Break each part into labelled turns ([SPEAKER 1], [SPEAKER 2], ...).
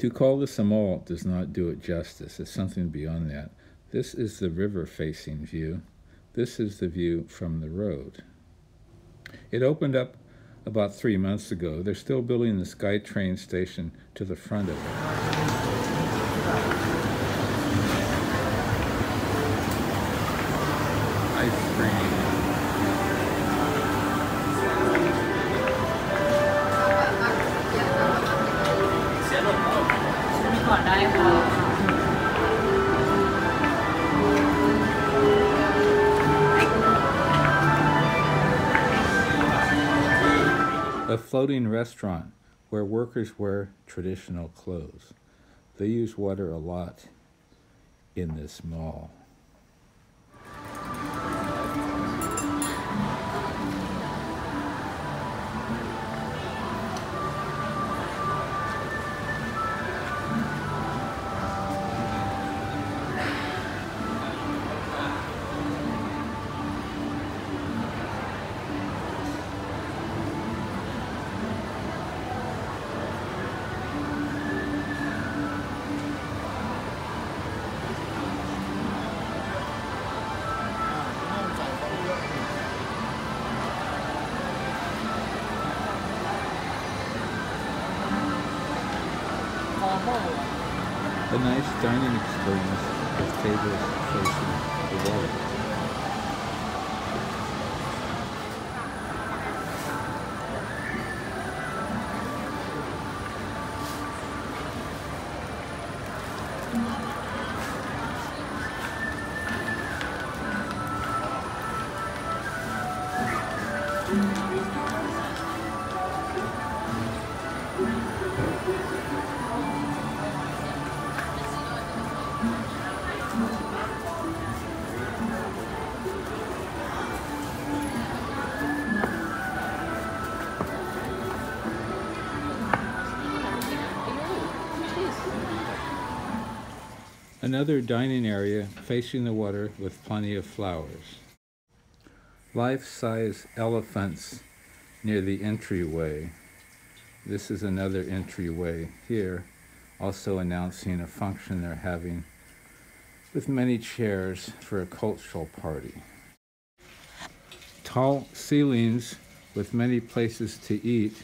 [SPEAKER 1] To call this a mall does not do it justice. It's something beyond that. This is the river facing view. This is the view from the road. It opened up about three months ago. They're still building the SkyTrain station to the front of it. A floating restaurant where workers wear traditional clothes. They use water a lot in this mall. A nice dining experience with tables facing the water. Another dining area facing the water with plenty of flowers. Life-size elephants near the entryway. This is another entryway here, also announcing a function they're having with many chairs for a cultural party. Tall ceilings with many places to eat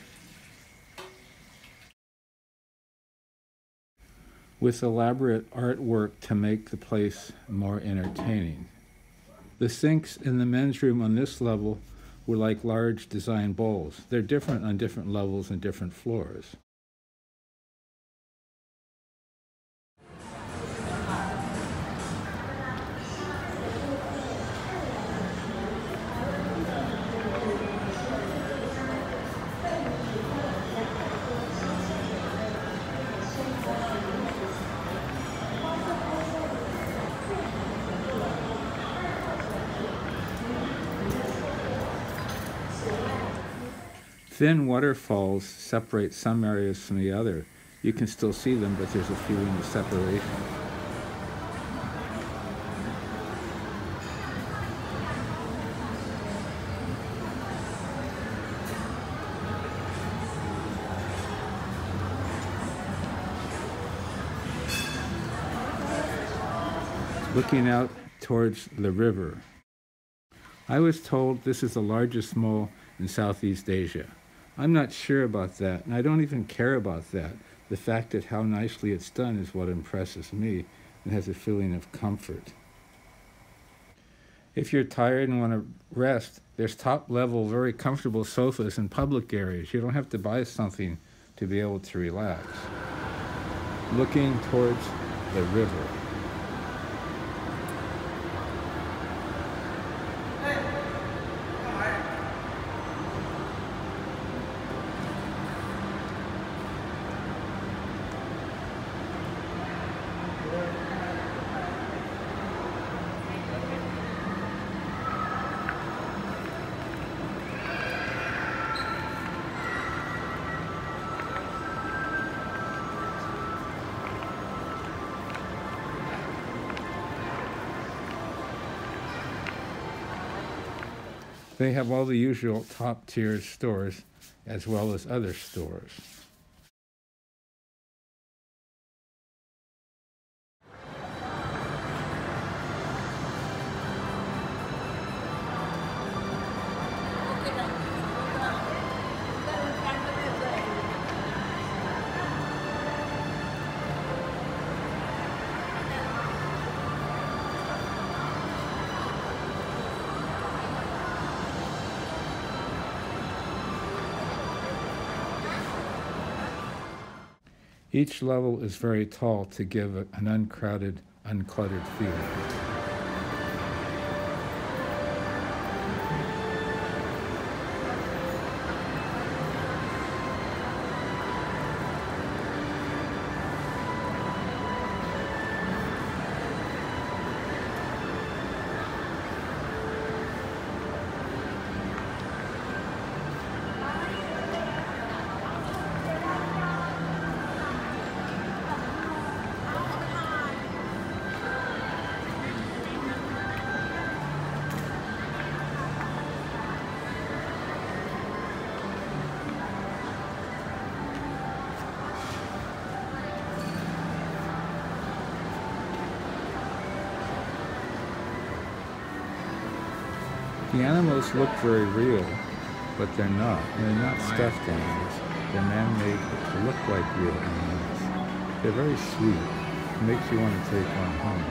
[SPEAKER 1] with elaborate artwork to make the place more entertaining. The sinks in the men's room on this level were like large design bowls. They're different on different levels and different floors. Thin waterfalls separate some areas from the other. You can still see them, but there's a feeling of separation. Looking out towards the river. I was told this is the largest mole in Southeast Asia. I'm not sure about that, and I don't even care about that. The fact that how nicely it's done is what impresses me and has a feeling of comfort. If you're tired and want to rest, there's top level, very comfortable sofas in public areas. You don't have to buy something to be able to relax. Looking towards the river. They have all the usual top tier stores as well as other stores. Each level is very tall to give an uncrowded, uncluttered feeling. The animals look very real, but they're not. They're not stuffed animals. They're man-made to look like real animals. They're very sweet. It makes you want to take one home.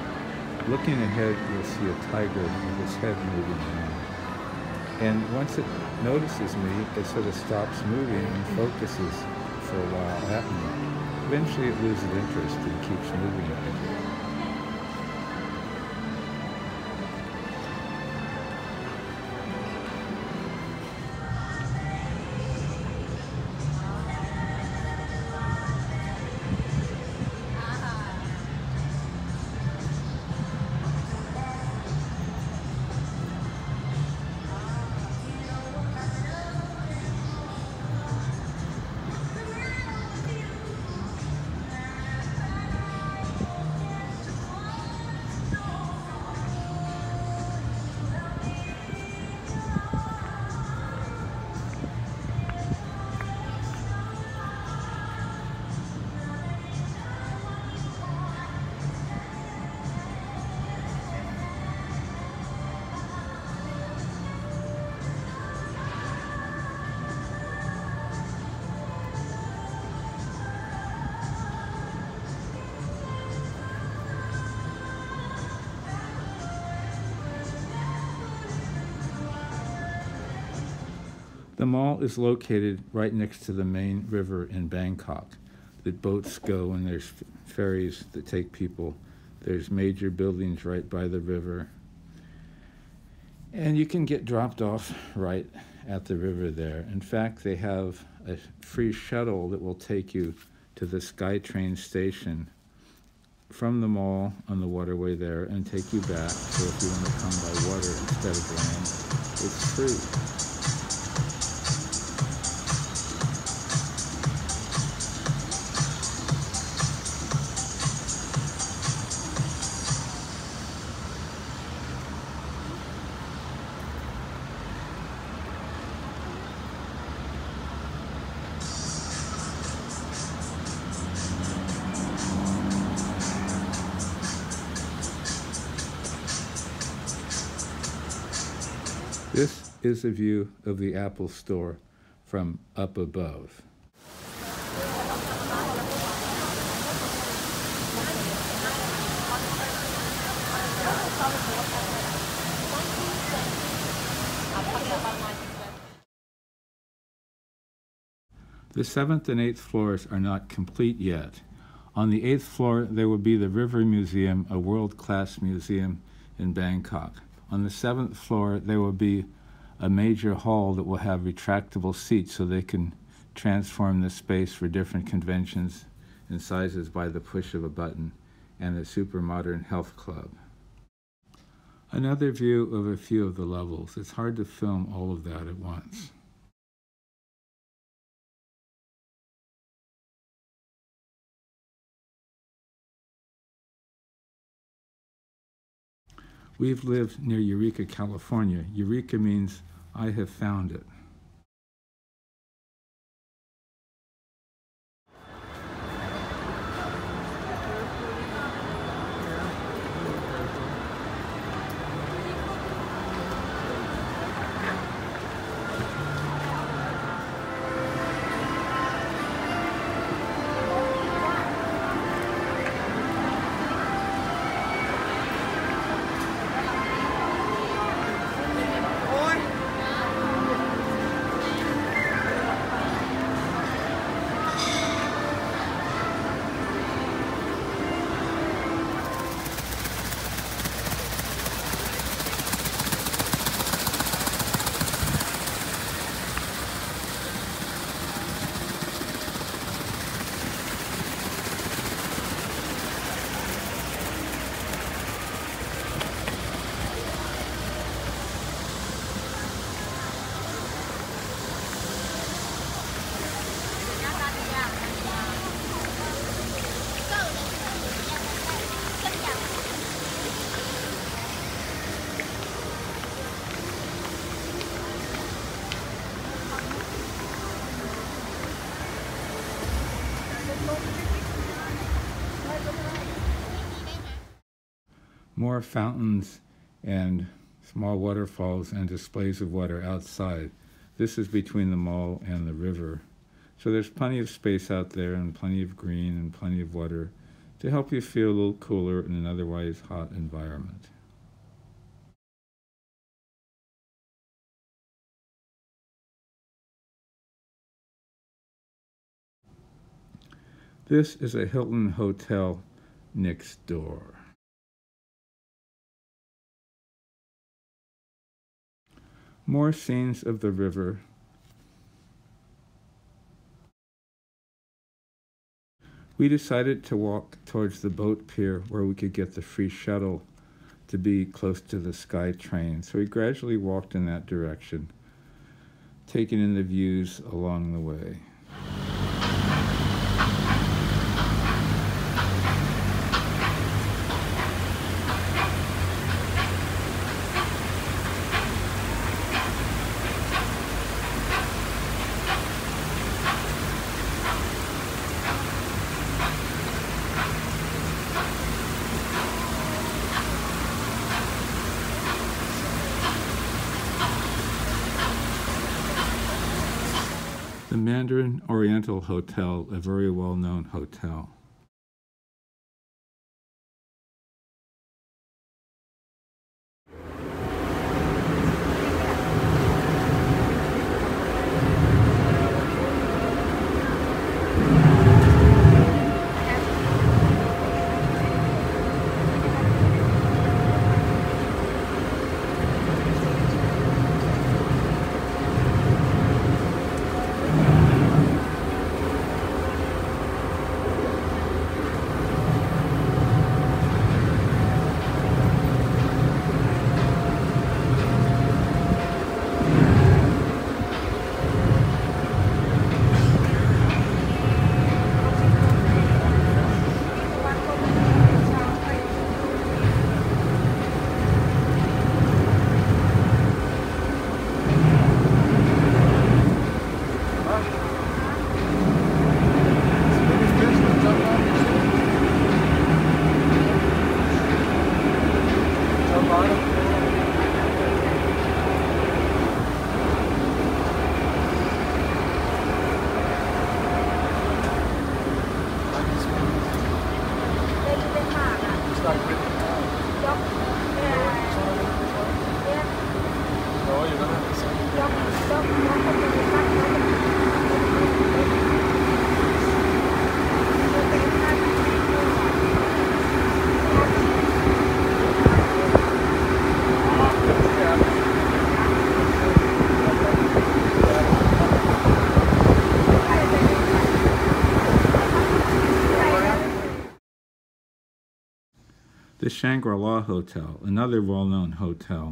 [SPEAKER 1] Looking ahead, you'll see a tiger with its head moving around. And once it notices me, it sort of stops moving and focuses for a while at me. Eventually it loses interest and keeps moving The mall is located right next to the main river in Bangkok. The boats go and there's ferries that take people. There's major buildings right by the river. And you can get dropped off right at the river there. In fact, they have a free shuttle that will take you to the SkyTrain station from the mall on the waterway there and take you back. So if you want to come by water instead of land, it's free. This is a view of the Apple Store from up above. The seventh and eighth floors are not complete yet. On the eighth floor, there will be the River Museum, a world-class museum in Bangkok. On the seventh floor, there will be a major hall that will have retractable seats so they can transform the space for different conventions and sizes by the push of a button, and a super modern health club. Another view of a few of the levels. It's hard to film all of that at once. We've lived near Eureka, California. Eureka means I have found it. More fountains and small waterfalls and displays of water outside. This is between the mall and the river. So there's plenty of space out there and plenty of green and plenty of water to help you feel a little cooler in an otherwise hot environment. This is a Hilton hotel next door. More scenes of the river. We decided to walk towards the boat pier where we could get the free shuttle to be close to the sky train. So we gradually walked in that direction, taking in the views along the way. Mandarin Oriental Hotel, a very well known hotel. The Shangri-La Hotel, another well-known hotel.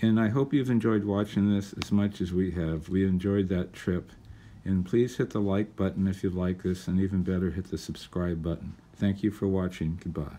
[SPEAKER 1] And I hope you've enjoyed watching this as much as we have. We enjoyed that trip. And please hit the like button if you like this, and even better, hit the subscribe button. Thank you for watching. Goodbye.